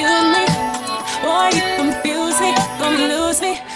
just me. Boy, you confuse me, gonna lose me.